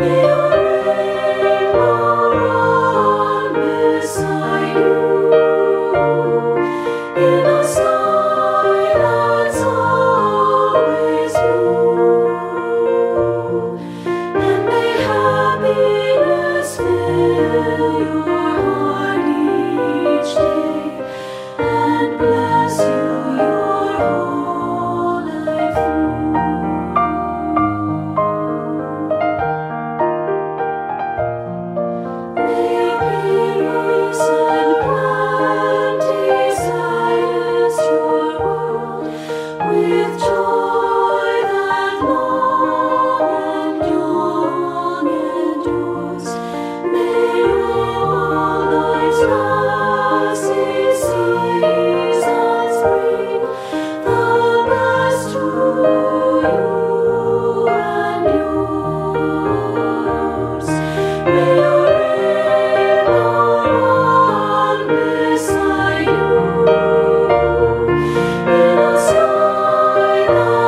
me. Oh.